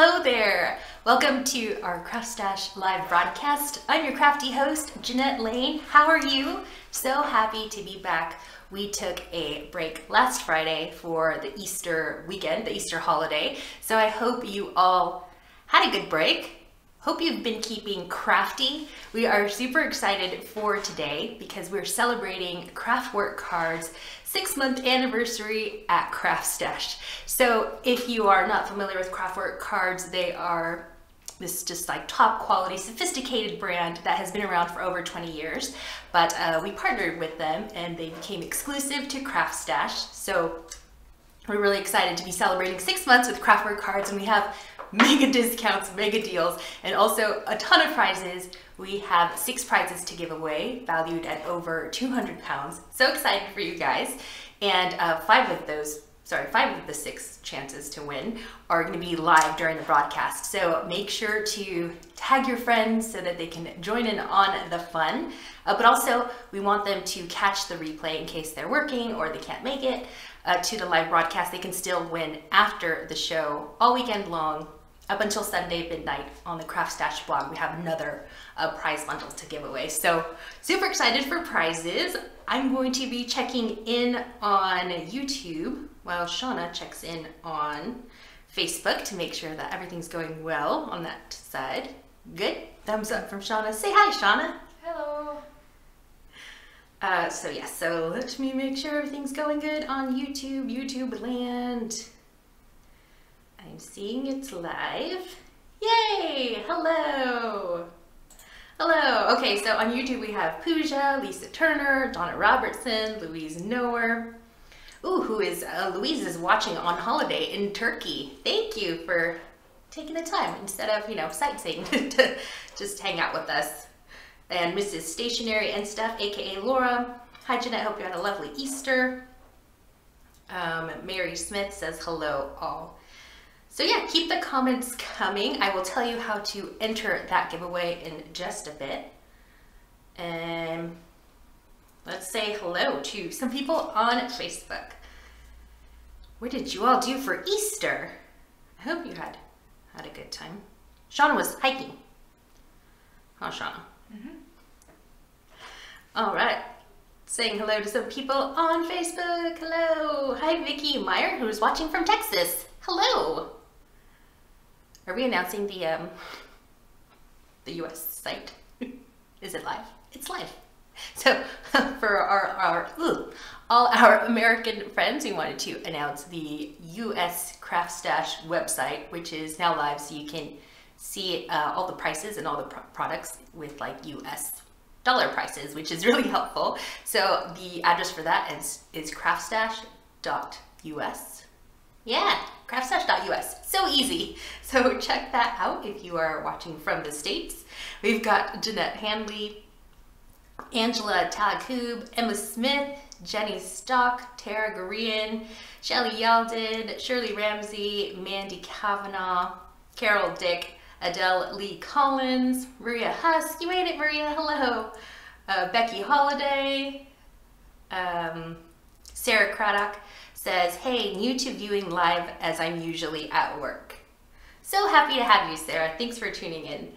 Hello there! Welcome to our Craft Stash live broadcast. I'm your crafty host, Jeanette Lane. How are you? So happy to be back. We took a break last Friday for the Easter weekend, the Easter holiday. So I hope you all had a good break. Hope you've been keeping crafty. We are super excited for today because we're celebrating Craftwork Cards six month anniversary at Craft Stash. So if you are not familiar with Craftwork cards, they are this just like top quality, sophisticated brand that has been around for over 20 years. But uh, we partnered with them and they became exclusive to Craft Stash. So we're really excited to be celebrating six months with Craftwork cards and we have mega discounts, mega deals, and also a ton of prizes. We have six prizes to give away, valued at over 200 pounds. So excited for you guys. And uh, five of those, sorry, five of the six chances to win are gonna be live during the broadcast. So make sure to tag your friends so that they can join in on the fun. Uh, but also, we want them to catch the replay in case they're working or they can't make it uh, to the live broadcast. They can still win after the show all weekend long up until Sunday midnight on the Craft Stash blog, we have another uh, prize bundle to give away. So super excited for prizes. I'm going to be checking in on YouTube while Shauna checks in on Facebook to make sure that everything's going well on that side. Good. Thumbs up from Shauna. Say hi, Shauna. Hello. Uh, so yeah, so let me make sure everything's going good on YouTube, YouTube land. I'm seeing it live. Yay! Hello! Hello! Okay, so on YouTube we have Pooja, Lisa Turner, Donna Robertson, Louise Noer. Ooh, who is, uh, Louise is watching on holiday in Turkey. Thank you for taking the time instead of, you know, sightseeing to just hang out with us. And Mrs. Stationery and Stuff, aka Laura. Hi Jeanette, hope you had a lovely Easter. Um, Mary Smith says hello all. So yeah, keep the comments coming. I will tell you how to enter that giveaway in just a bit. And let's say hello to some people on Facebook. What did you all do for Easter? I hope you had had a good time. Shauna was hiking. Huh, Shauna? Mm -hmm. All right. Saying hello to some people on Facebook. Hello. Hi, Vicky Meyer, who's watching from Texas. Hello. Are we announcing the um, the U.S. site? Is it live? It's live. So for our, our ooh, all our American friends, we wanted to announce the U.S. Craft Stash website, which is now live, so you can see uh, all the prices and all the pro products with like U.S. dollar prices, which is really helpful. So the address for that is, is craftstash.us. Yeah, craftstash.us. So easy. So check that out if you are watching from the States. We've got Jeanette Handley, Angela Talakoob, Emma Smith, Jenny Stock, Tara Gurian, Shelly Yaldid, Shirley Ramsey, Mandy Kavanaugh, Carol Dick, Adele Lee Collins, Maria Husk, you made it Maria, hello, uh, Becky Holiday, um, Sarah Craddock, says, hey, new to viewing live as I'm usually at work. So happy to have you, Sarah. Thanks for tuning in.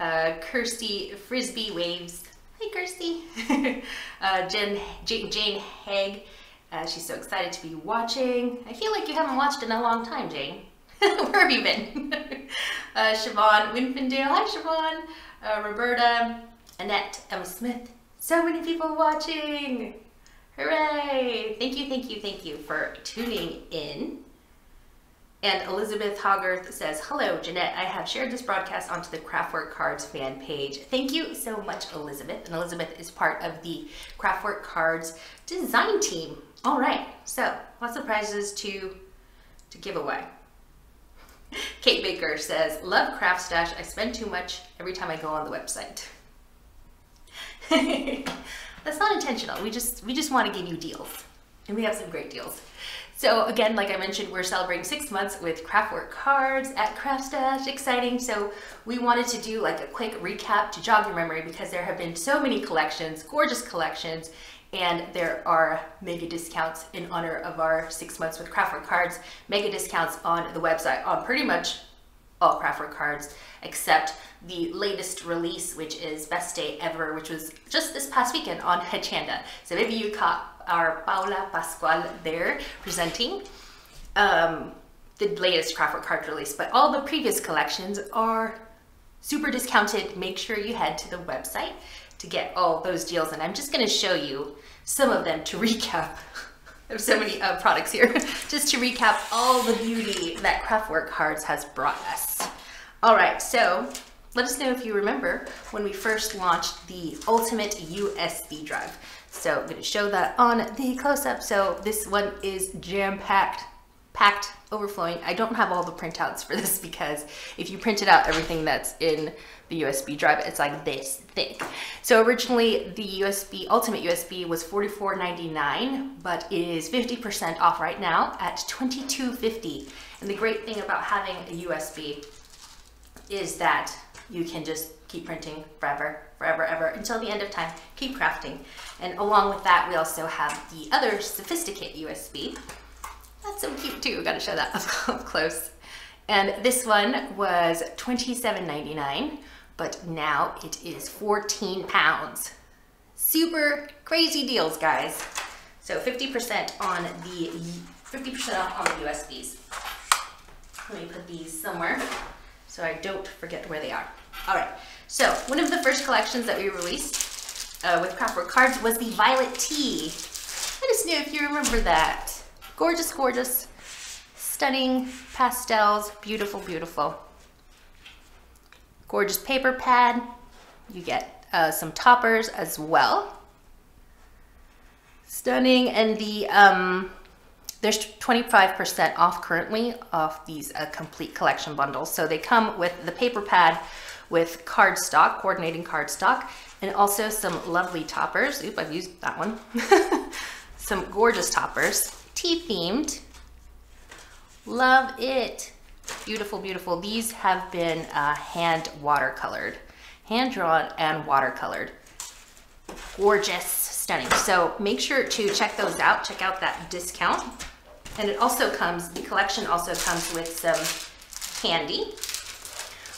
Uh, Kirsty Frisbee Waves. Hi, Kirsty. uh, Jen, Jane, Jane Haig. Uh, she's so excited to be watching. I feel like you haven't watched in a long time, Jane. Where have you been? uh, Siobhan Winfindale. Hi, Siobhan. Uh, Roberta. Annette M. Smith. So many people watching. Hooray! Thank you, thank you, thank you for tuning in. And Elizabeth Hogarth says, Hello, Jeanette. I have shared this broadcast onto the Craftwork Cards fan page. Thank you so much, Elizabeth. And Elizabeth is part of the Craftwork Cards design team. All right, so lots of prizes to, to give away. Kate Baker says, Love Craft Stash. I spend too much every time I go on the website. That's not intentional. We just we just want to give you deals. And we have some great deals. So again, like I mentioned, we're celebrating six months with Craftwork cards at Craft Stash. Exciting. So we wanted to do like a quick recap to jog your memory because there have been so many collections, gorgeous collections, and there are mega discounts in honor of our six months with Craftwork cards, mega discounts on the website on pretty much all Craftwork cards except the latest release, which is Best Day Ever, which was just this past weekend on Hochanda. So maybe you caught our Paula Pascual there presenting um, the latest Craftwork card release, but all the previous collections are super discounted. Make sure you head to the website to get all those deals. And I'm just gonna show you some of them to recap. There's so many uh, products here. just to recap all the beauty that Craftwork Cards has brought us. All right, so let us know if you remember when we first launched the Ultimate USB drive. So I'm gonna show that on the close-up. So this one is jam-packed, packed, overflowing. I don't have all the printouts for this because if you printed out everything that's in the USB drive, it's like this thick. So originally the USB, Ultimate USB was $44.99, but it is 50% off right now at $22.50. And the great thing about having a USB is that you can just keep printing forever, forever, ever until the end of time. Keep crafting. And along with that, we also have the other sophisticated USB. That's so cute too. Got to show that up close. And this one was $27.99, but now it is 14 pounds. Super crazy deals, guys. So 50% on the 50% off on the USBs. Let me put these somewhere so I don't forget where they are. All right, so one of the first collections that we released uh, with Craftwork cards was the Violet Tea. Let us know if you remember that. Gorgeous, gorgeous, stunning pastels, beautiful, beautiful. Gorgeous paper pad. You get uh, some toppers as well. Stunning, and the um, there's 25% off currently off these uh, complete collection bundles. So they come with the paper pad with cardstock, coordinating cardstock, and also some lovely toppers. Oop, I've used that one. some gorgeous toppers, tea themed. Love it. Beautiful, beautiful. These have been uh, hand watercolored, hand drawn and watercolored. Gorgeous, stunning. So make sure to check those out. Check out that discount. And it also comes, the collection also comes with some candy,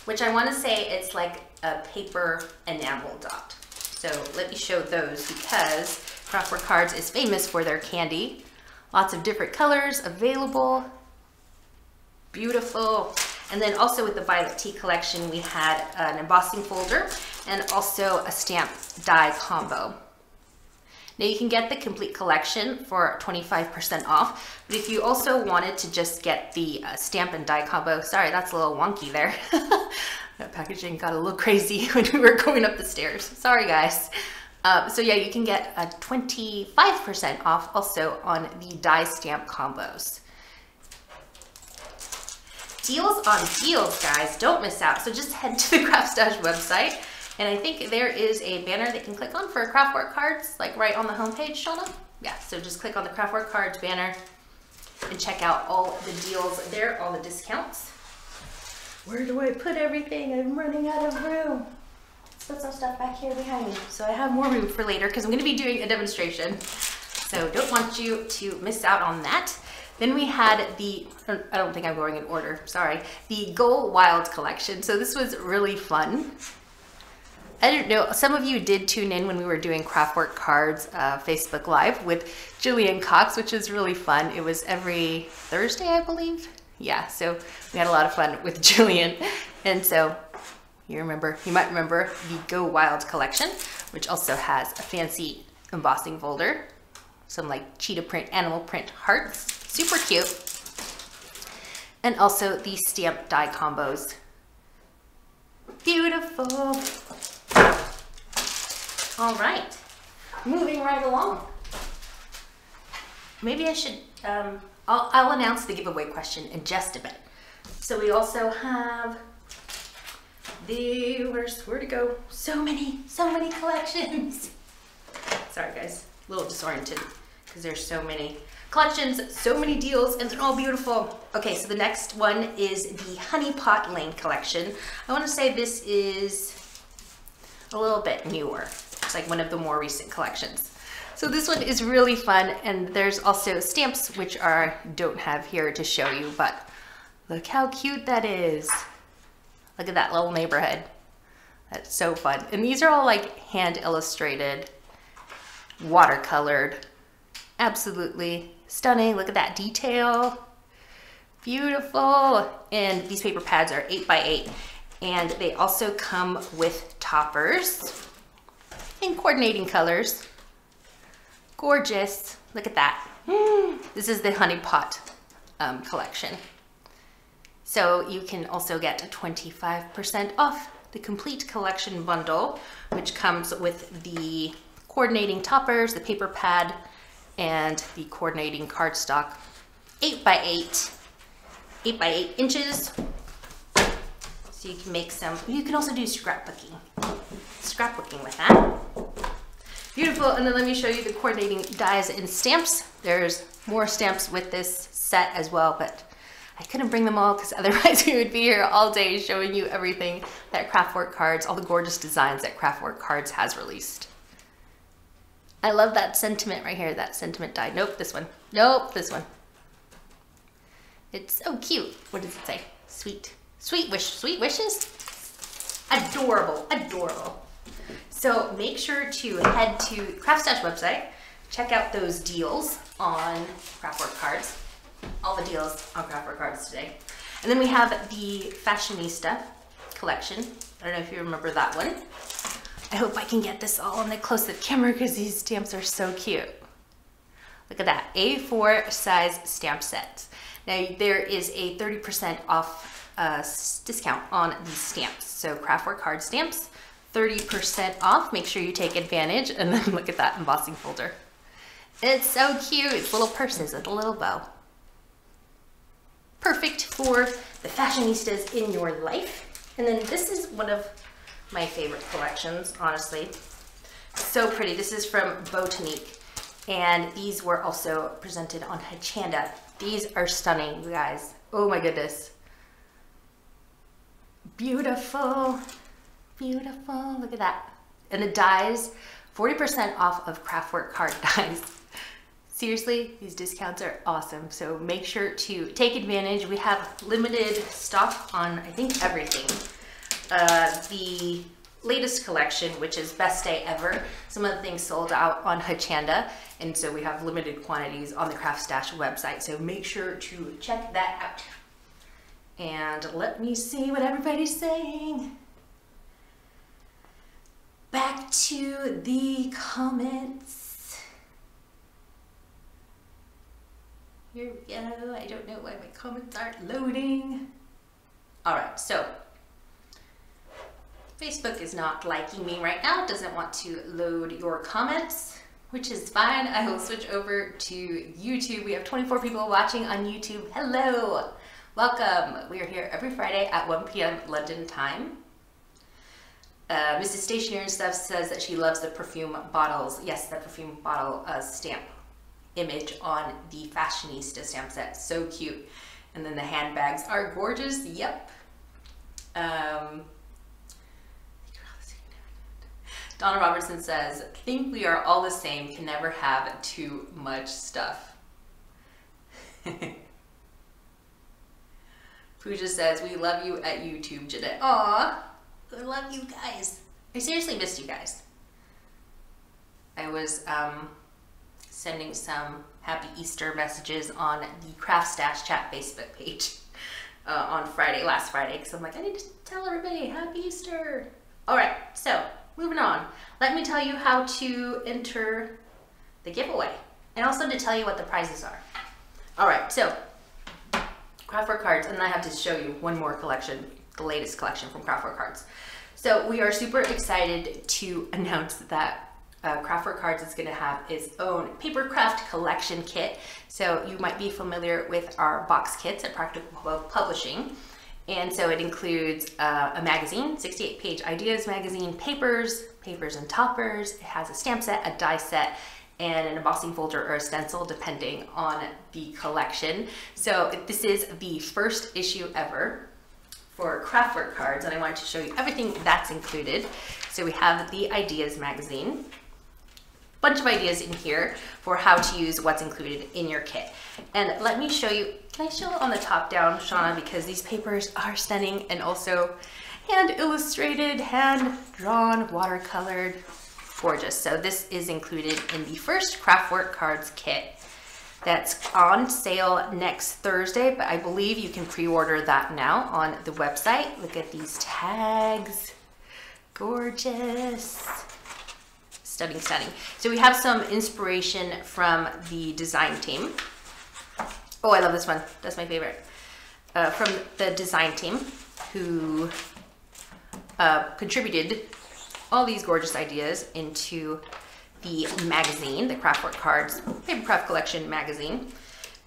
which I wanna say it's like a paper enamel dot. So let me show those because Craftwork Cards is famous for their candy. Lots of different colors available. Beautiful. And then also with the Violet Tea collection, we had an embossing folder and also a stamp die combo. Now you can get the complete collection for 25% off, but if you also wanted to just get the uh, stamp and die combo, sorry, that's a little wonky there. that packaging got a little crazy when we were going up the stairs. Sorry guys. Uh, so yeah, you can get a 25% off also on the die stamp combos. Deals on deals, guys. Don't miss out. So just head to the Craft Stash website and I think there is a banner they can click on for Craftwork cards, like right on the homepage, Shauna. Yeah, so just click on the Craftwork cards banner and check out all the deals there, all the discounts. Where do I put everything? I'm running out of room. Let's put some stuff back here behind me so I have more room for later because I'm going to be doing a demonstration. So don't want you to miss out on that. Then we had the, I don't think I'm going in order, sorry, the Go Wild collection. So this was really fun. I don't know, some of you did tune in when we were doing Craftwork Cards uh, Facebook Live with Jillian Cox, which was really fun. It was every Thursday, I believe. Yeah, so we had a lot of fun with Jillian. And so you remember, you might remember the Go Wild collection, which also has a fancy embossing folder, some like cheetah print, animal print hearts, super cute. And also the stamp die combos. Beautiful. All right, moving right along. Maybe I should, um, I'll, I'll announce the giveaway question in just a bit. So we also have the, where's, where to go? So many, so many collections. Sorry guys, a little disoriented because there's so many collections, so many deals, and they're all beautiful. Okay, so the next one is the Honey Pot Lane collection. I wanna say this is a little bit newer. It's like one of the more recent collections. So this one is really fun and there's also stamps which are don't have here to show you, but look how cute that is. Look at that little neighborhood. That's so fun. And these are all like hand illustrated, watercolored. Absolutely stunning. Look at that detail. Beautiful. And these paper pads are eight by eight. And they also come with toppers in coordinating colors. Gorgeous. Look at that. This is the Honey Pot um, collection. So you can also get 25% off the complete collection bundle, which comes with the coordinating toppers, the paper pad, and the coordinating cardstock. 8 by 8 8 by 8 inches. So you can make some, you can also do scrapbooking. Scrapbooking with that. Beautiful, and then let me show you the coordinating dies and stamps. There's more stamps with this set as well, but I couldn't bring them all because otherwise we would be here all day showing you everything that Craftwork Cards, all the gorgeous designs that Craftwork Cards has released. I love that sentiment right here, that sentiment died. Nope, this one. Nope, this one. It's so cute. What does it say? Sweet. Sweet wish. Sweet wishes? Adorable. Adorable. So make sure to head to Craftstash website, check out those deals on Craftwork cards. All the deals on Craftwork cards today. And then we have the Fashionista collection. I don't know if you remember that one. I hope I can get this all on the close-up camera because these stamps are so cute. Look at that, A4 size stamp set. Now there is a 30% off uh, discount on these stamps. So Craftwork card stamps, 30% off. Make sure you take advantage and then look at that embossing folder. It's so cute. It's little purses with a little bow. Perfect for the fashionistas in your life. And then this is one of my favorite collections, honestly. So pretty. This is from Botanique. And these were also presented on Hochanda. These are stunning, you guys. Oh my goodness. Beautiful. Beautiful. Look at that. And the dies, 40% off of Craftwork card dies. Seriously, these discounts are awesome. So make sure to take advantage. We have limited stock on, I think, everything. Uh, the latest collection, which is Best Day Ever, some of the things sold out on Hochanda, And so we have limited quantities on the Craft Stash website. So make sure to check that out. And let me see what everybody's saying back to the comments. Here we go. I don't know why my comments aren't loading. All right, so Facebook is not liking me right now. Doesn't want to load your comments, which is fine. I will switch over to YouTube. We have 24 people watching on YouTube. Hello, welcome. We are here every Friday at 1 p.m. London time. Uh, Mrs. Stationery Stuff says that she loves the perfume bottles. Yes, the perfume bottle uh, stamp image on the Fashionista stamp set. So cute. And then the handbags are gorgeous. Yep. Um, Donna Robertson says, think we are all the same, can never have too much stuff. Pooja says, we love you at YouTube, Jeanette. Aww. I love you guys. I seriously missed you guys. I was um, sending some happy Easter messages on the Craft Stash chat Facebook page uh, on Friday, last Friday, because I'm like, I need to tell everybody happy Easter. All right, so moving on. Let me tell you how to enter the giveaway and also to tell you what the prizes are. All right, so Craftwork cards, and I have to show you one more collection the latest collection from Craftwork Cards. So we are super excited to announce that uh, Craftwork Cards is going to have its own papercraft collection kit. So you might be familiar with our box kits at Practical Publishing. And so it includes uh, a magazine, 68 page ideas magazine, papers, papers and toppers. It has a stamp set, a die set, and an embossing folder or a stencil depending on the collection. So this is the first issue ever for Craftwork cards and I wanted to show you everything that's included. So we have the Ideas magazine, bunch of ideas in here for how to use what's included in your kit. And let me show you, can I show on the top down, Shauna, because these papers are stunning and also hand illustrated, hand drawn, watercolored, gorgeous. So this is included in the first Craftwork Cards kit that's on sale next Thursday, but I believe you can pre-order that now on the website. Look at these tags, gorgeous. Stunning, stunning. So we have some inspiration from the design team. Oh, I love this one. That's my favorite. Uh, from the design team who uh, contributed all these gorgeous ideas into the magazine, the Craftwork Cards Papercraft Collection magazine.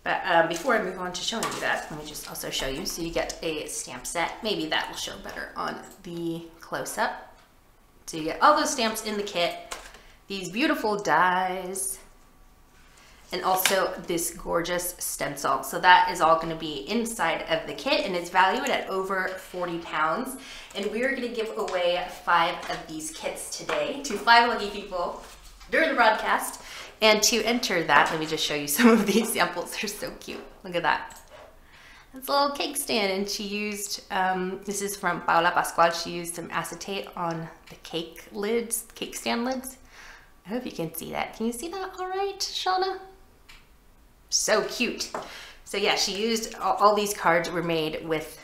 But um, before I move on to showing you that, let me just also show you. So you get a stamp set. Maybe that will show better on the close-up. So you get all those stamps in the kit, these beautiful dies, and also this gorgeous stencil. So that is all gonna be inside of the kit and it's valued at over 40 pounds. And we're gonna give away five of these kits today to five lucky people during the broadcast. And to enter that, let me just show you some of these samples. They're so cute. Look at that. It's a little cake stand and she used, um, this is from Paula Pascual, she used some acetate on the cake lids, cake stand lids. I hope you can see that. Can you see that all right, Shauna? So cute. So yeah, she used, all, these cards were made with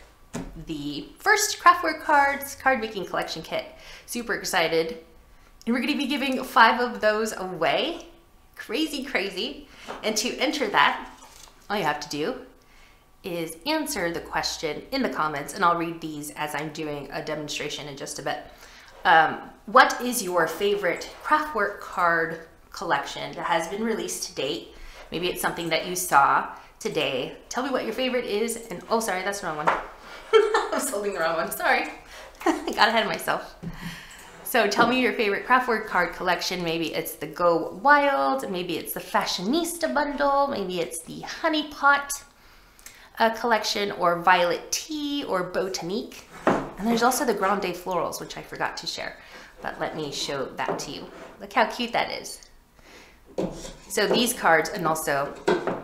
the first Craftwork Cards card making collection kit. Super excited. And we're gonna be giving five of those away. Crazy, crazy. And to enter that, all you have to do is answer the question in the comments, and I'll read these as I'm doing a demonstration in just a bit. Um, what is your favorite Craftwork card collection that has been released to date? Maybe it's something that you saw today. Tell me what your favorite is. And oh, sorry, that's the wrong one. I was holding the wrong one. Sorry. I got ahead of myself. So tell me your favorite Craftwork card collection. Maybe it's the Go Wild, maybe it's the Fashionista bundle, maybe it's the Honey Pot uh, collection, or Violet Tea, or Botanique. And there's also the Grande Florals, which I forgot to share, but let me show that to you. Look how cute that is. So these cards, and also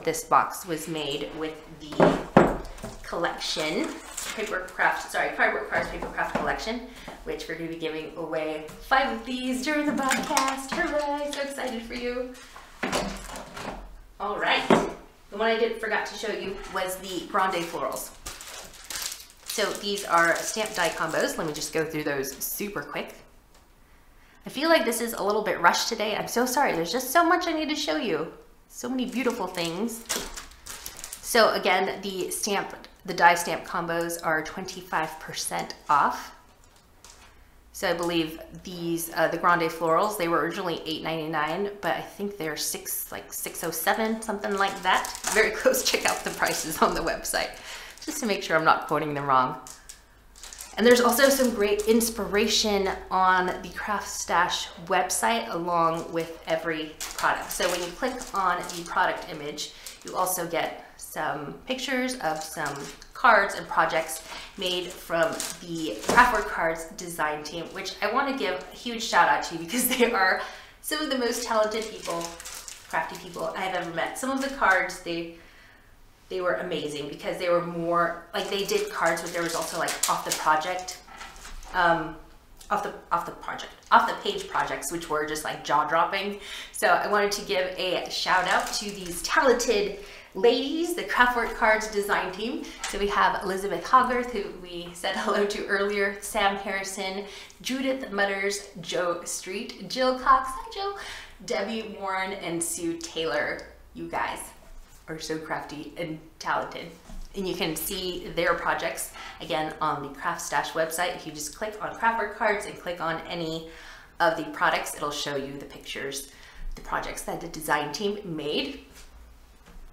this box was made with the collection paper craft, sorry, Craftwork cards paper craft collection, which we're to be giving away five of these during the podcast. Hooray! So excited for you. All right. The one I did forgot to show you was the Grande Florals. So these are stamp die combos. Let me just go through those super quick. I feel like this is a little bit rushed today. I'm so sorry. There's just so much I need to show you. So many beautiful things. So again, the stamp the die stamp combos are 25% off. So I believe these, uh, the Grande Florals, they were originally $8.99, but I think they're six, like 607, something like that. Very close, check out the prices on the website, just to make sure I'm not quoting them wrong. And there's also some great inspiration on the Craft Stash website along with every product. So when you click on the product image, you also get some pictures of some cards and projects made from the Craftwork Cards design team, which I want to give a huge shout out to because they are some of the most talented people, crafty people I've ever met. Some of the cards, they they were amazing because they were more, like they did cards, but there was also like off the project, um, off the off the project, off the page projects, which were just like jaw dropping. So I wanted to give a shout out to these talented ladies, the Craftwork Cards design team. So we have Elizabeth Hogarth, who we said hello to earlier, Sam Harrison, Judith Mutters, Joe Street, Jill Cox, hi Jill, Debbie Warren, and Sue Taylor. You guys are so crafty and talented. And you can see their projects again on the Craft Stash website. If you just click on Craftwork Cards and click on any of the products, it'll show you the pictures, the projects that the design team made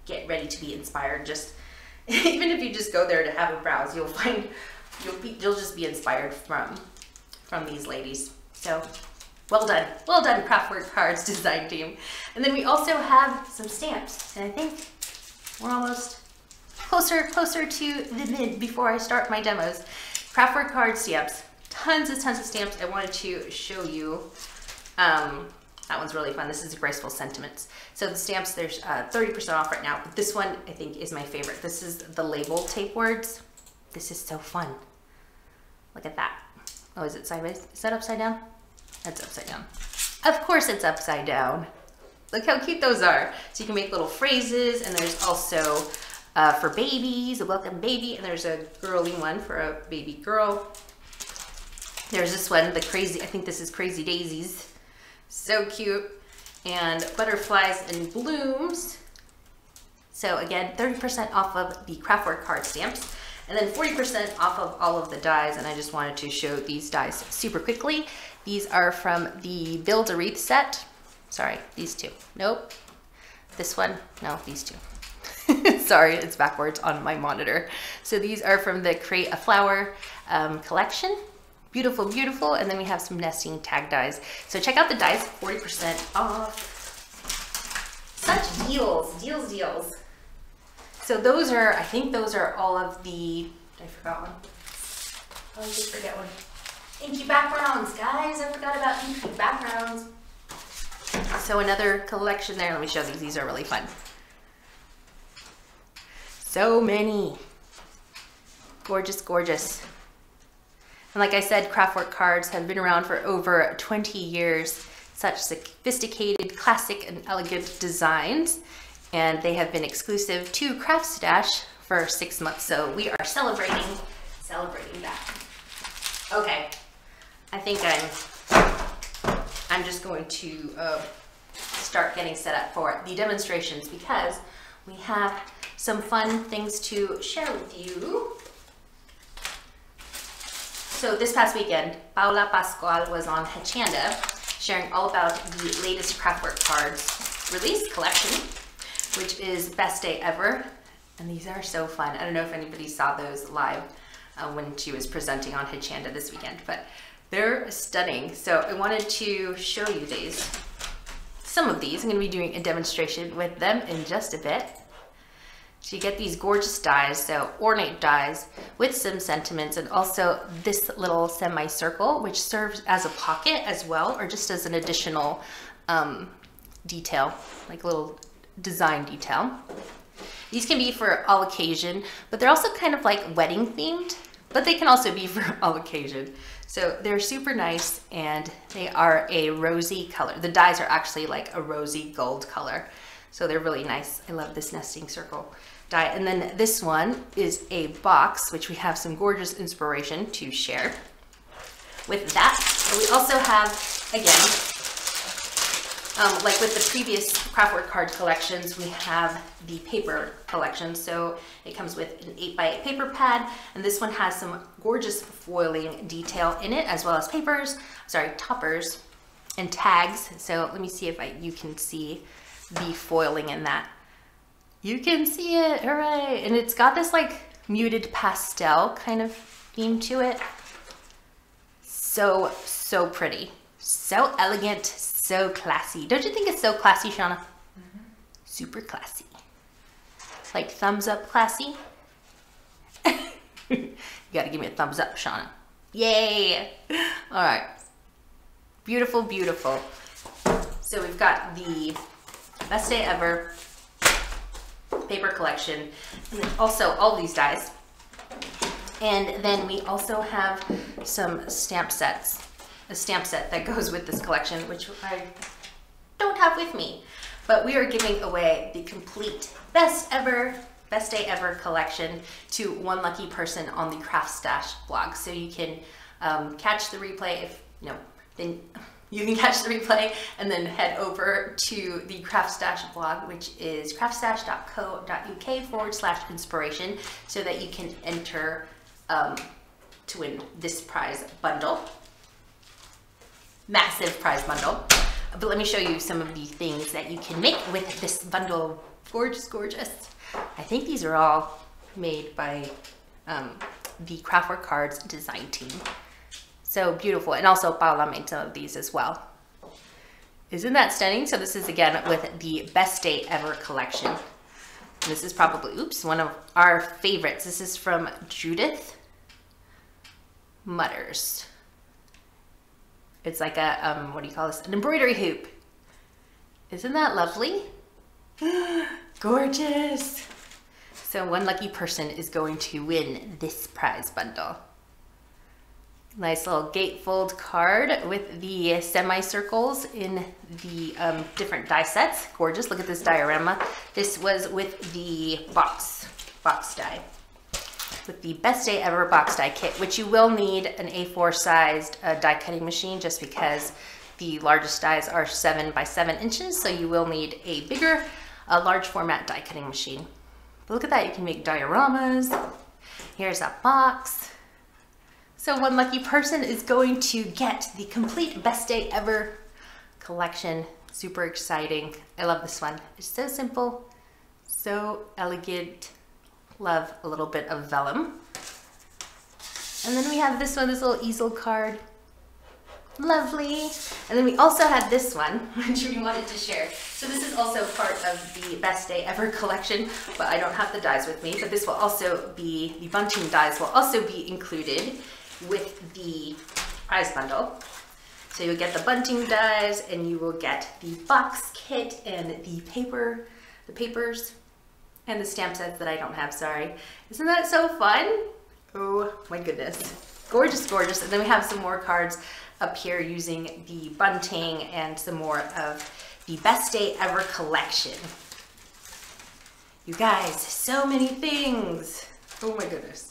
get ready to be inspired. Just even if you just go there to have a browse, you'll find you'll be you'll just be inspired from from these ladies. So well done, well done, Craftwork Cards design team. And then we also have some stamps, and I think we're almost closer closer to the mid before I start my demos. Craftwork Card stamps, tons and tons of stamps. I wanted to show you. Um, that one's really fun. This is Graceful Sentiments. So the stamps, there's 30% uh, off right now. But this one, I think, is my favorite. This is the label tape words. This is so fun. Look at that. Oh, is it sideways? Is that upside down? That's upside down. Of course it's upside down. Look how cute those are. So you can make little phrases and there's also uh, for babies, a welcome baby, and there's a girly one for a baby girl. There's this one, the crazy, I think this is Crazy Daisies. So cute. And butterflies and blooms. So again, 30% off of the Craftwork card stamps and then 40% off of all of the dies. And I just wanted to show these dies super quickly. These are from the Build a Wreath set. Sorry, these two. Nope. This one, no, these two. Sorry, it's backwards on my monitor. So these are from the Create a Flower um, collection. Beautiful, beautiful. And then we have some nesting tag dies. So check out the dies, 40% off. Such deals, deals, deals. So those are, I think those are all of the, I forgot one. Oh, I did forget one. Inky backgrounds, guys. I forgot about inky backgrounds. So another collection there. Let me show these. These are really fun. So many. Gorgeous, gorgeous. And like I said, Craftwork cards have been around for over 20 years. Such sophisticated, classic, and elegant designs and they have been exclusive to Craft Stash for six months. So we are celebrating, celebrating that. Okay, I think I'm, I'm just going to uh, start getting set up for the demonstrations because we have some fun things to share with you. So this past weekend, Paula Pascual was on Hochanda sharing all about the latest Craftwork cards release collection which is Best Day Ever. And these are so fun. I don't know if anybody saw those live uh, when she was presenting on Hochanda this weekend, but they're stunning. So I wanted to show you these. Some of these, I'm gonna be doing a demonstration with them in just a bit. So you get these gorgeous dies, so ornate dies with some sentiments and also this little semicircle, which serves as a pocket as well, or just as an additional um, detail, like a little design detail. These can be for all occasion, but they're also kind of like wedding themed, but they can also be for all occasion. So they're super nice and they are a rosy color. The dies are actually like a rosy gold color. So they're really nice. I love this nesting circle die. And then this one is a box, which we have some gorgeous inspiration to share. With that, we also have, again, um, like with the previous Craftwork card collections, we have the paper collection. So it comes with an 8x8 paper pad, and this one has some gorgeous foiling detail in it, as well as papers, sorry, toppers and tags. So let me see if I, you can see the foiling in that. You can see it, hooray! And it's got this like muted pastel kind of theme to it. So, so pretty. So elegant, so classy. Don't you think it's so classy, Shauna? Mm -hmm. Super classy. Like thumbs up classy. you gotta give me a thumbs up, Shauna. Yay! All right. Beautiful, beautiful. So we've got the best day ever paper collection, and then also all these dies. And then we also have some stamp sets a stamp set that goes with this collection, which I don't have with me. But we are giving away the complete best ever, best day ever collection to one lucky person on the Craft Stash blog. So you can um, catch the replay if, no, then you can catch the replay and then head over to the Craft Stash blog, which is craftstash.co.uk forward slash inspiration so that you can enter um, to win this prize bundle massive prize bundle. But let me show you some of the things that you can make with this bundle. Gorgeous, gorgeous. I think these are all made by um, the Craftwork Cards design team. So beautiful. And also Paula made some of these as well. Isn't that stunning? So this is again with the Best Day Ever collection. This is probably, oops, one of our favorites. This is from Judith Mutters. It's like a, um, what do you call this? An embroidery hoop. Isn't that lovely? Gorgeous. So one lucky person is going to win this prize bundle. Nice little gatefold card with the semicircles in the um, different die sets. Gorgeous, look at this diorama. This was with the box, box die. With the best day ever box die kit, which you will need an A4 sized uh, die cutting machine just because the largest dies are seven by seven inches. So you will need a bigger, a large format die cutting machine. But look at that, you can make dioramas. Here's that box. So one lucky person is going to get the complete best day ever collection. Super exciting. I love this one. It's so simple, so elegant. Love a little bit of vellum. And then we have this one, this little easel card. Lovely. And then we also had this one, which we wanted to share. So this is also part of the Best Day Ever collection, but I don't have the dies with me. But this will also be, the bunting dies will also be included with the prize bundle. So you'll get the bunting dies and you will get the box kit and the paper, the papers and the stamp sets that I don't have, sorry. Isn't that so fun? Oh my goodness. Gorgeous, gorgeous. And then we have some more cards up here using the bunting and some more of the best day ever collection. You guys, so many things. Oh my goodness.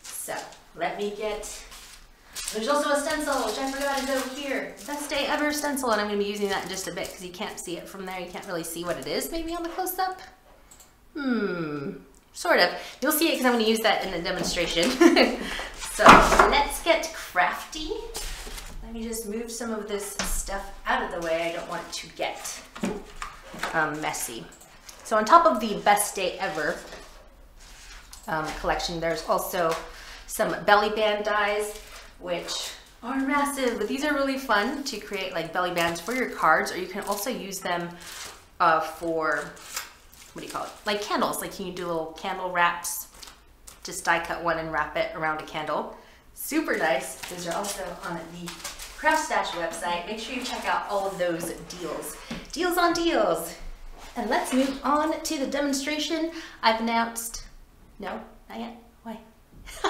So let me get, there's also a stencil, which I forgot is over here. Best day ever stencil, and I'm gonna be using that in just a bit because you can't see it from there. You can't really see what it is maybe on the close-up. Hmm, sort of. You'll see it because I'm gonna use that in the demonstration. so let's get crafty. Let me just move some of this stuff out of the way. I don't want it to get um, messy. So on top of the best day ever um, collection, there's also some belly band dies, which are massive, but these are really fun to create like belly bands for your cards, or you can also use them uh, for, what do you call it? Like candles, like you can do little candle wraps, just die cut one and wrap it around a candle. Super nice. These are also on the Craft Stash website. Make sure you check out all of those deals. Deals on deals. And let's move on to the demonstration. I've announced, no, not yet. Why?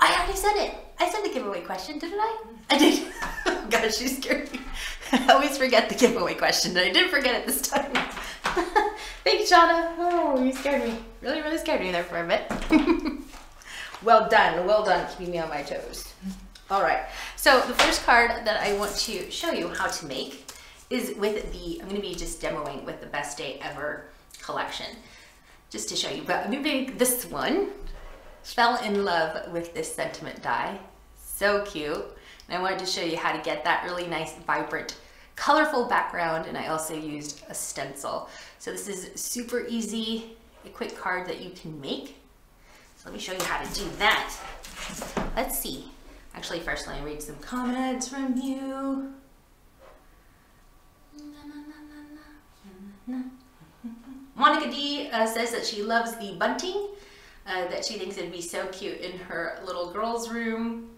I already said it. I said the giveaway question, didn't I? I did. Gosh, you scared me. I always forget the giveaway question, and I did forget it this time. Thanks, Shauna. Oh, you scared me. Really, really scared me there for a bit. well done. Well done keeping me on my toes. All right. So the first card that I want to show you how to make is with the, I'm going to be just demoing with the Best Day Ever collection just to show you. But I'm to make this one fell in love with this sentiment die. So cute. And I wanted to show you how to get that really nice, vibrant, colorful background. And I also used a stencil. So this is super easy, a quick card that you can make. So let me show you how to do that. Let's see. Actually, first let me read some comments from you. Monica D uh, says that she loves the bunting uh, that she thinks it'd be so cute in her little girl's room.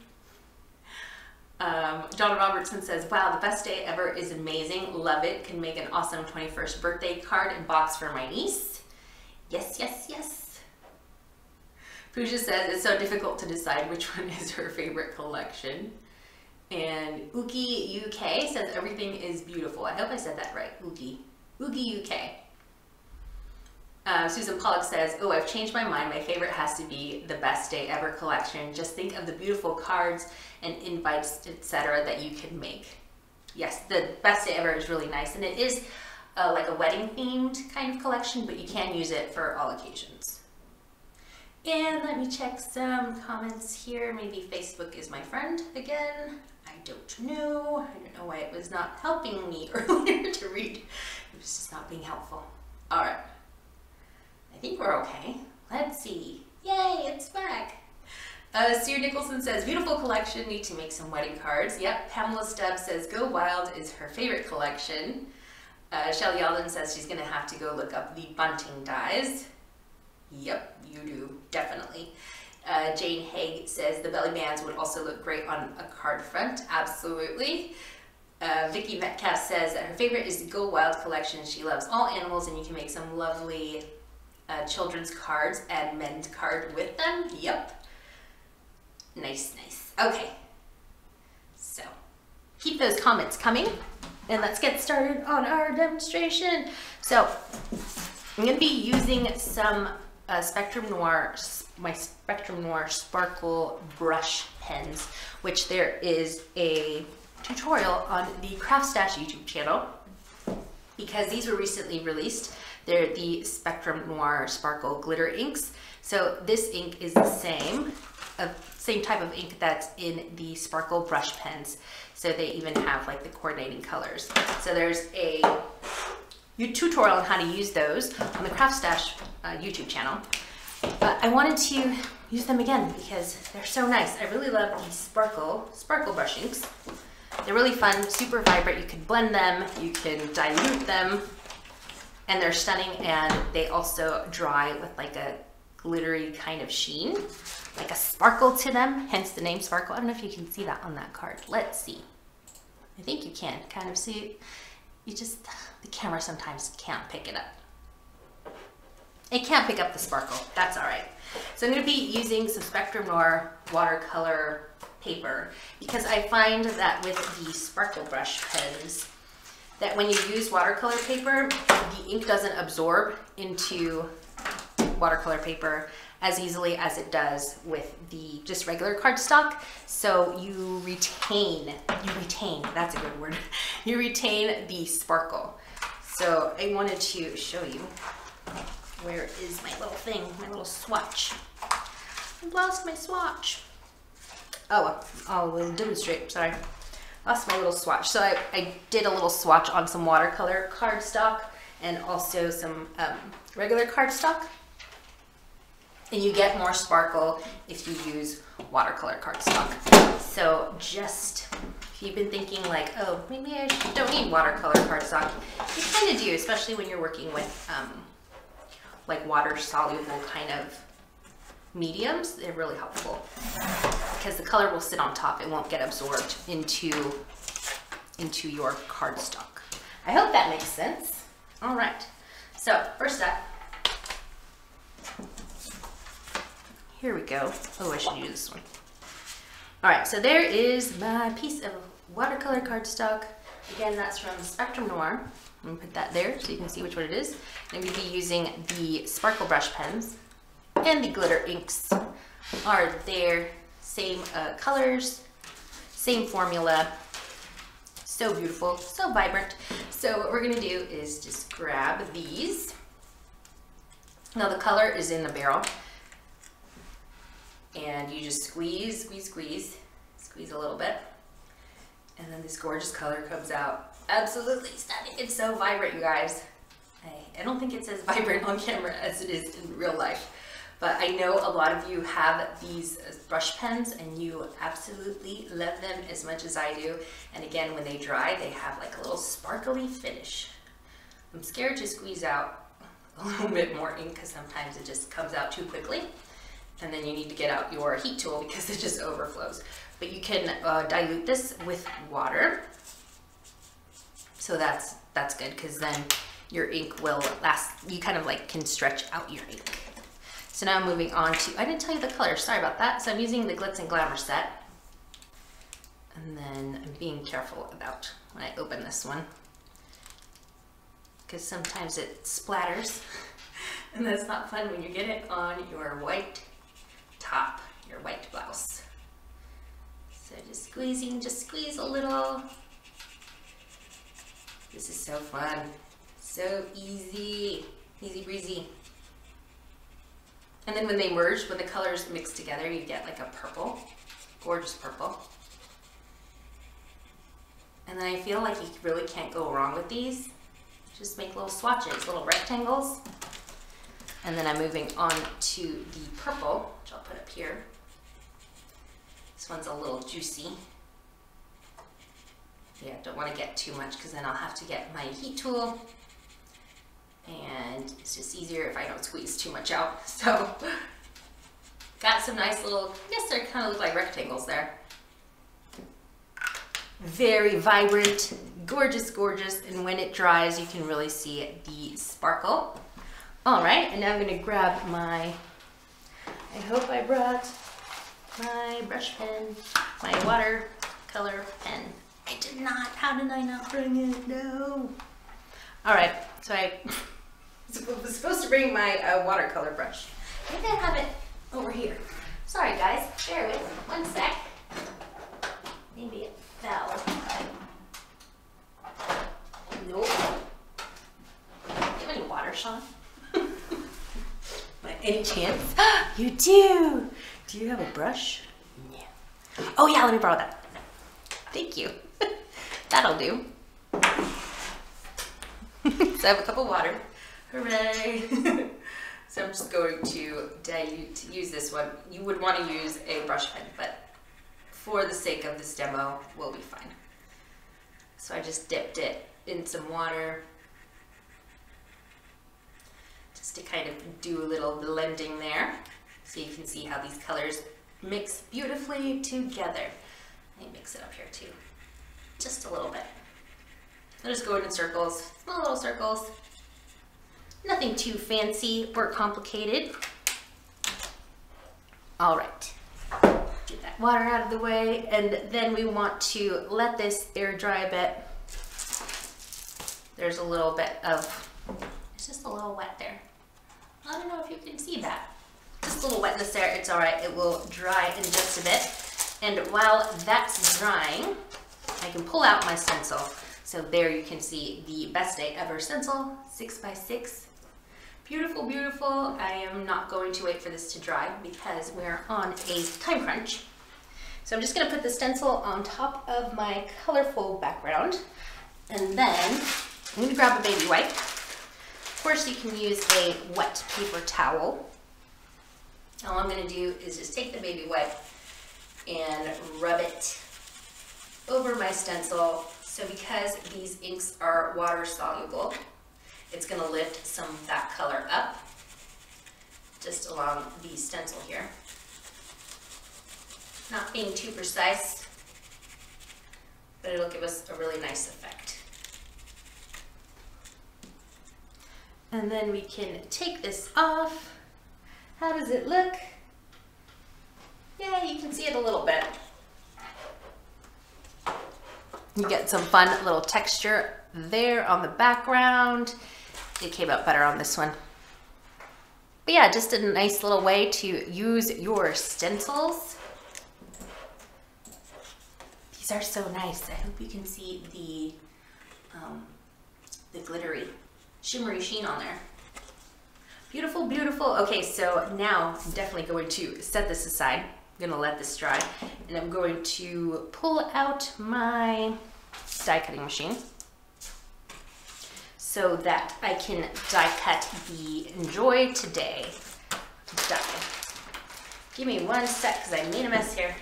John Robertson says, wow, the best day ever is amazing. Love it. Can make an awesome 21st birthday card and box for my niece. Yes, yes, yes. Pooja says, it's so difficult to decide which one is her favorite collection. And Uki UK says, everything is beautiful. I hope I said that right, Uki. Uki UK. Uh, Susan Pollock says, oh, I've changed my mind. My favorite has to be the Best Day Ever collection. Just think of the beautiful cards and invites, etc. that you can make. Yes, the Best Day Ever is really nice. And it is uh, like a wedding themed kind of collection, but you can use it for all occasions. And let me check some comments here. Maybe Facebook is my friend again. I don't know. I don't know why it was not helping me earlier to read. It was just not being helpful. All right. I think we're okay. Let's see. Yay, it's back. Uh, Sue Nicholson says, beautiful collection, need to make some wedding cards. Yep, Pamela Stubbs says, Go Wild is her favorite collection. Uh, Shelly Alden says she's gonna have to go look up the bunting dies. Yep, you do, definitely. Uh, Jane Haig says the belly bands would also look great on a card front. Absolutely. Uh, Vicky Metcalf says that her favorite is the Go Wild collection. She loves all animals and you can make some lovely uh, children's cards and men's card with them. Yep. Nice, nice. Okay. So keep those comments coming and let's get started on our demonstration. So I'm gonna be using some uh, Spectrum Noir, my Spectrum Noir Sparkle brush pens, which there is a tutorial on the Craft Stash YouTube channel because these were recently released. They're the Spectrum Noir Sparkle Glitter inks. So this ink is the same, uh, same type of ink that's in the Sparkle brush pens. So they even have like the coordinating colors. So there's a tutorial on how to use those on the Craft Stash uh, YouTube channel. But I wanted to use them again because they're so nice. I really love these sparkle, sparkle brush inks. They're really fun, super vibrant. You can blend them, you can dilute them, and they're stunning. And they also dry with like a glittery kind of sheen, like a sparkle to them, hence the name Sparkle. I don't know if you can see that on that card. Let's see. I think you can kind of see, you just, the camera sometimes can't pick it up. It can't pick up the sparkle, that's all right. So I'm gonna be using some Spectrum Noir watercolor paper because I find that with the sparkle brush pens that when you use watercolor paper, the ink doesn't absorb into watercolor paper as easily as it does with the just regular cardstock. So you retain, you retain, that's a good word, you retain the sparkle. So I wanted to show you, where is my little thing, my little swatch. I lost my swatch. Oh, oh I'll demonstrate, sorry. Lost my little swatch. So I, I did a little swatch on some watercolor cardstock and also some um, regular cardstock. And you get more sparkle if you use watercolor cardstock. So just, if you've been thinking like, oh, maybe I don't need watercolor cardstock, you kind of do, especially when you're working with um, like water soluble kind of mediums, they're really helpful because the color will sit on top. It won't get absorbed into, into your cardstock. I hope that makes sense. All right, so first up, here we go. Oh, I should use this one. All right, so there is my piece of watercolor cardstock. Again, that's from Spectrum Noir. I'm gonna put that there so you can see which one it is. I'm gonna be using the sparkle brush pens and the glitter inks are there. Same uh, colors, same formula. So beautiful, so vibrant. So what we're gonna do is just grab these. Now the color is in the barrel. And you just squeeze, squeeze, squeeze, squeeze a little bit. And then this gorgeous color comes out. Absolutely stunning. It's so vibrant, you guys. I, I don't think it's as vibrant on camera as it is in real life. But I know a lot of you have these brush pens and you absolutely love them as much as I do. And again, when they dry, they have like a little sparkly finish. I'm scared to squeeze out a little bit more ink because sometimes it just comes out too quickly. And then you need to get out your heat tool because it just overflows. But you can uh, dilute this with water. So that's, that's good because then your ink will last, you kind of like can stretch out your ink. So now I'm moving on to, I didn't tell you the color, sorry about that. So I'm using the Glitz and Glamour set. And then I'm being careful about when I open this one. Because sometimes it splatters. and that's not fun when you get it on your white top, your white blouse. So just squeezing, just squeeze a little. This is so fun. So easy, easy breezy. And then when they merge, when the colors mix together, you get like a purple, gorgeous purple. And then I feel like you really can't go wrong with these. Just make little swatches, little rectangles. And then I'm moving on to the purple, which I'll put up here. This one's a little juicy. Yeah, don't want to get too much because then I'll have to get my heat tool and it's just easier if I don't squeeze too much out. So got some nice little, I guess they kind of look like rectangles there. Very vibrant, gorgeous, gorgeous. And when it dries, you can really see the sparkle. All right, and now I'm gonna grab my, I hope I brought my brush pen, my watercolor pen. I did not. How did I not bring it? No. All right, so I was supposed to bring my uh, watercolor brush. Maybe I have it over here. Sorry guys, bear with one sec. Maybe it fell. Nope. Do you have any water, Sean? By any chance? you do! Do you have a brush? Yeah. Oh yeah, let me borrow that. Thank you. That'll do. so I have a cup of water. Hooray! so I'm just going to dilute, use this one. You would want to use a brush pen, but for the sake of this demo, we'll be fine. So I just dipped it in some water just to kind of do a little blending there. So you can see how these colors mix beautifully together. Let me mix it up here too, just a little bit. I'll just go in circles, small little circles. Nothing too fancy or complicated. All right, get that water out of the way, and then we want to let this air dry a bit. There's a little bit of, it's just a little wet there. I don't know if you can see that. Just a little wetness there, it's all right. It will dry in just a bit. And while that's drying, I can pull out my stencil. So there you can see the best day ever stencil, six by six. Beautiful, beautiful. I am not going to wait for this to dry because we're on a time crunch. So I'm just gonna put the stencil on top of my colorful background. And then I'm gonna grab a baby wipe. Of course, you can use a wet paper towel. All I'm gonna do is just take the baby wipe and rub it over my stencil. So because these inks are water soluble, it's gonna lift some of that color up just along the stencil here. Not being too precise, but it'll give us a really nice effect. And then we can take this off. How does it look? Yeah, you can see it a little bit. You get some fun little texture there on the background. It came out better on this one. But yeah, just a nice little way to use your stencils. These are so nice. I hope you can see the, um, the glittery, shimmery sheen on there. Beautiful, beautiful. Okay, so now I'm definitely going to set this aside. I'm gonna let this dry and I'm going to pull out my die cutting machine so that I can die cut the Enjoy Today die. Give me one sec because I made a mess here.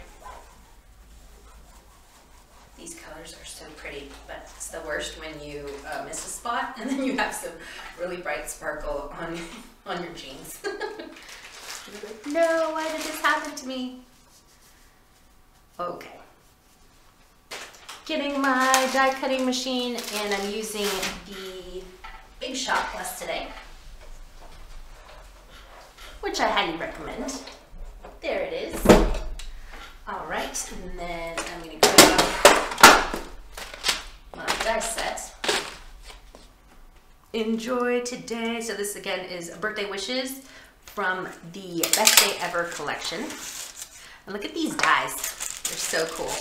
These colors are so pretty, but it's the worst when you uh, miss a spot and then you have some really bright sparkle on, on your jeans. no, why did this happen to me? Okay. Getting my die cutting machine and I'm using the Big Shot Plus today, which I highly recommend. There it is. All right, and then I'm gonna grab my die set. Enjoy today. So this again is birthday wishes from the Best Day Ever collection. And look at these dies. They're so cool.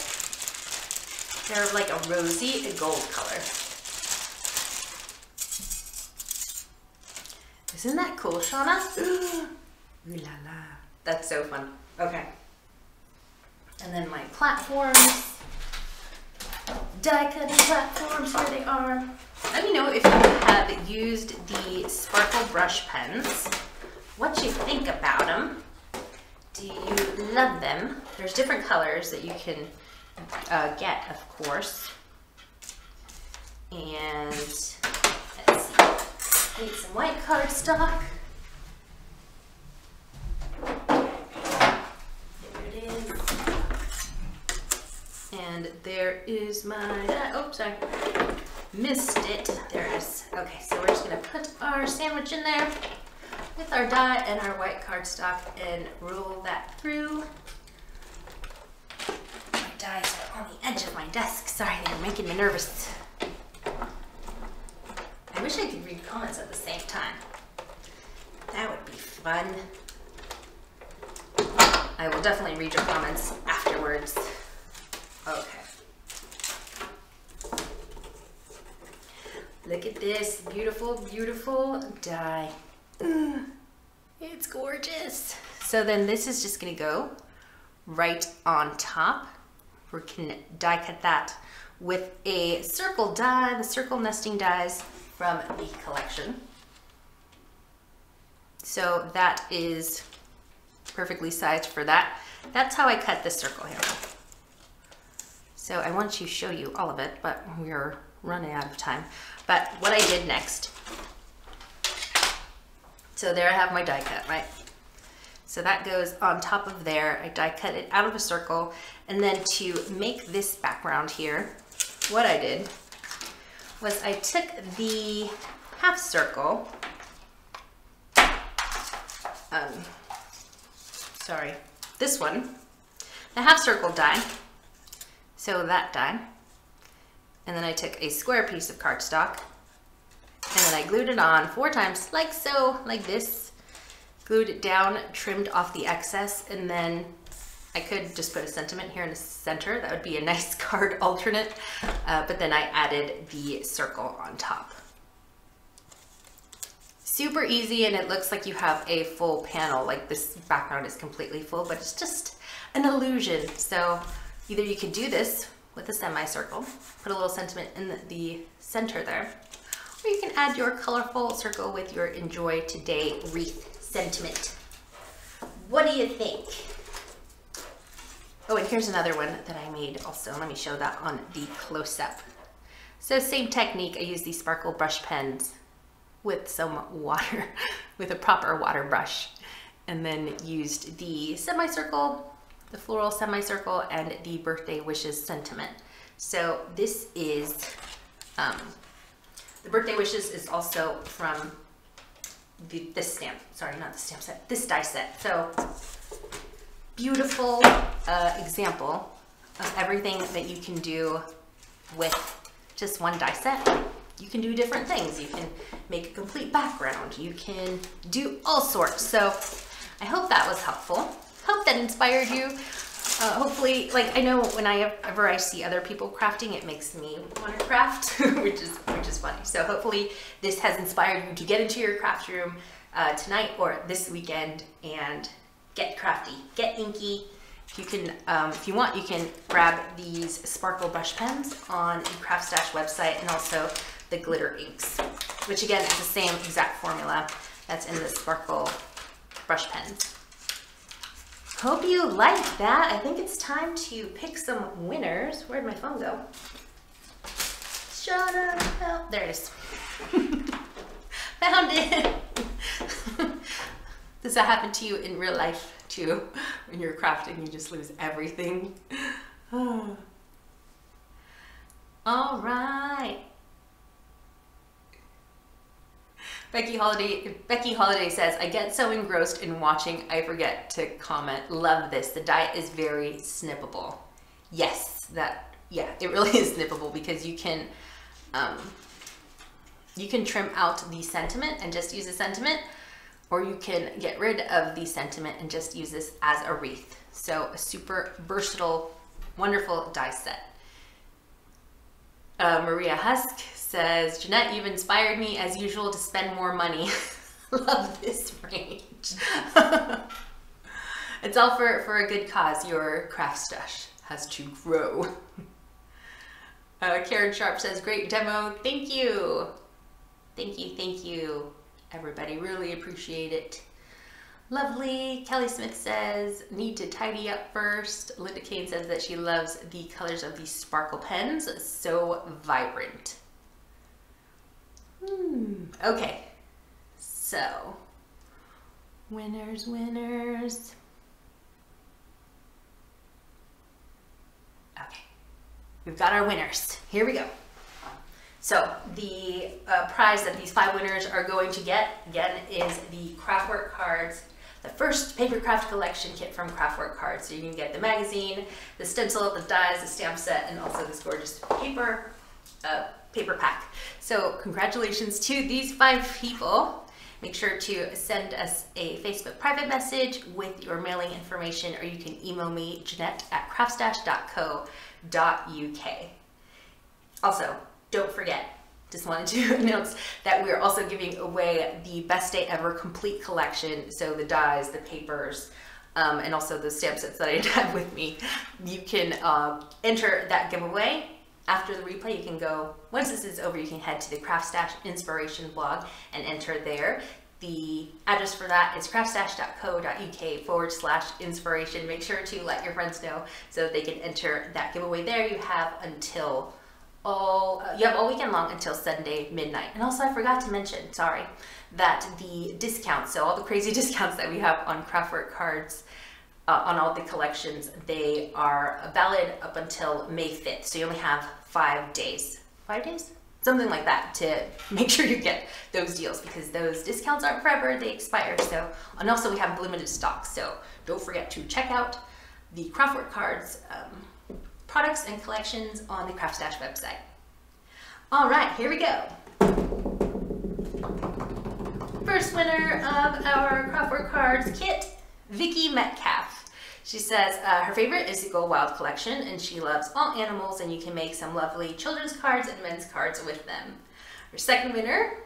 They're like a rosy gold color. Isn't that cool, Shauna? Ooh la la. That's so fun. Okay. And then my platforms. Die cutting platforms, here they are. Let me know if you have used the sparkle brush pens, what you think about them. Do you love them? There's different colors that you can uh, get, of course. And need some white cardstock. There it is. And there is my, uh, oh, sorry, missed it. There it is. Okay, so we're just gonna put our sandwich in there with our die and our white cardstock and roll that through. My dies are on the edge of my desk. Sorry, they're making me nervous. I wish I could read comments at the same time. That would be fun. I will definitely read your comments afterwards. Okay. Look at this beautiful, beautiful die. It's gorgeous. So then this is just gonna go right on top. We can die cut that with a circle die, the circle nesting dies from the collection. So that is perfectly sized for that. That's how I cut this circle here. So I want to show you all of it, but we're running out of time. But what I did next, so there I have my die cut, right? So that goes on top of there. I die cut it out of a circle. And then to make this background here, what I did was I took the half circle, um, sorry, this one, the half circle die, so that die, and then I took a square piece of cardstock and then I glued it on four times like so, like this, glued it down, trimmed off the excess, and then I could just put a sentiment here in the center. That would be a nice card alternate, uh, but then I added the circle on top. Super easy and it looks like you have a full panel, like this background is completely full, but it's just an illusion. So either you could do this with a semicircle, put a little sentiment in the center there, or you can add your colorful circle with your enjoy today wreath sentiment. What do you think? Oh, and here's another one that I made also. Let me show that on the close-up. So same technique, I use these sparkle brush pens with some water, with a proper water brush, and then used the semicircle the floral semicircle and the birthday wishes sentiment. So this is, um, the birthday wishes is also from the, this stamp, sorry, not the stamp set, this die set. So beautiful uh, example of everything that you can do with just one die set. You can do different things. You can make a complete background. You can do all sorts. So I hope that was helpful hope that inspired you. Uh, hopefully, like I know when I ever I see other people crafting, it makes me want to craft, which is which is funny. So hopefully this has inspired you to get into your craft room uh, tonight or this weekend and get crafty, get inky. If you can, um, if you want, you can grab these sparkle brush pens on the Craft Stash website and also the glitter inks, which again is the same exact formula that's in the sparkle brush pens. Hope you liked that. I think it's time to pick some winners. Where'd my phone go? Shut up. Oh, there it is. Found it. Does that happen to you in real life too? When you're crafting, you just lose everything. All right. Becky Holiday Becky Holiday says, I get so engrossed in watching, I forget to comment. Love this. The diet is very snippable. Yes, that yeah, it really is snippable because you can um, you can trim out the sentiment and just use a sentiment, or you can get rid of the sentiment and just use this as a wreath. So a super versatile, wonderful die set. Uh, Maria Husk says, Jeanette, you've inspired me as usual to spend more money. Love this range. it's all for, for a good cause. Your craft stash has to grow. Uh, Karen Sharp says, great demo. Thank you. Thank you, thank you, everybody. Really appreciate it. Lovely. Kelly Smith says, need to tidy up first. Linda Kane says that she loves the colors of these sparkle pens. So vibrant. Hmm. Okay. So, winners, winners. Okay. We've got our winners. Here we go. So the uh, prize that these five winners are going to get, again, is the Craftwork cards the first paper craft collection kit from Craftwork Cards. So you can get the magazine, the stencil, the dies, the stamp set, and also this gorgeous paper uh, paper pack. So congratulations to these five people. Make sure to send us a Facebook private message with your mailing information, or you can email me, Jeanette at craftstash.co.uk. Also, don't forget, just wanted to announce that we're also giving away the Best Day Ever Complete Collection. So the dies, the papers, um, and also the stamp sets that I have with me. You can uh, enter that giveaway after the replay, you can go, once this is over, you can head to the Craft Stash Inspiration blog and enter there. The address for that is craftstash.co.uk forward slash inspiration. Make sure to let your friends know so they can enter that giveaway there. You have until all, uh, you have all weekend long until Sunday midnight. And also I forgot to mention, sorry, that the discounts, so all the crazy discounts that we have on Craftwork cards, uh, on all the collections, they are valid up until May 5th. So you only have five days. Five days? Something like that to make sure you get those deals because those discounts aren't forever, they expire. So, and also we have limited stock. So don't forget to check out the Craftwork Cards um, products and collections on the Craft Stash website. All right, here we go. First winner of our Craftwork Cards kit Vicky Metcalf. She says uh, her favorite is the Go Wild collection and she loves all animals and you can make some lovely children's cards and men's cards with them. Her second winner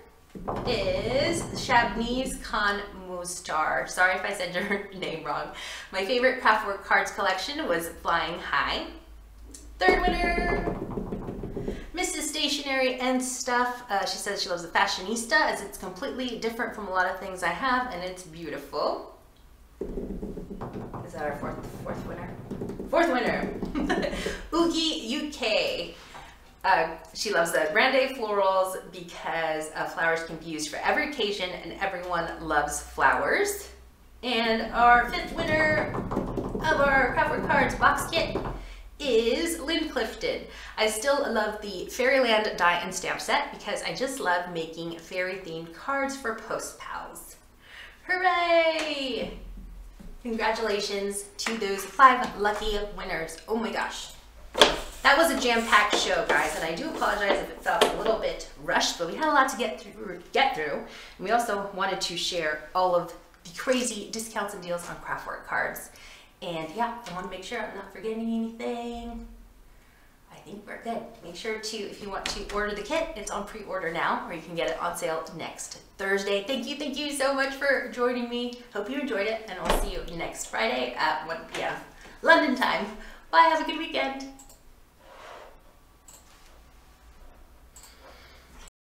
is Shabnez Khan Mustar. Sorry if I said your name wrong. My favorite Craftwork cards collection was Flying High. Third winner, Mrs. Stationery and Stuff. Uh, she says she loves the Fashionista as it's completely different from a lot of things I have and it's beautiful. Is that our fourth fourth winner? Fourth winner, Oogie UK. Uh, she loves the grande florals because uh, flowers can be used for every occasion and everyone loves flowers. And our fifth winner of our Craftwork Cards box kit is Lynn Clifton. I still love the Fairyland die and stamp set because I just love making fairy themed cards for post pals. Hooray! Congratulations to those five lucky winners. Oh my gosh. That was a jam-packed show, guys, and I do apologize if it felt a little bit rushed, but we had a lot to get through. Get through. And we also wanted to share all of the crazy discounts and deals on Craftwork cards. And yeah, I want to make sure I'm not forgetting anything I think we're good. Make sure to, if you want to order the kit, it's on pre-order now, or you can get it on sale next Thursday. Thank you, thank you so much for joining me. Hope you enjoyed it, and I'll see you next Friday at 1 p.m. London time. Bye, have a good weekend.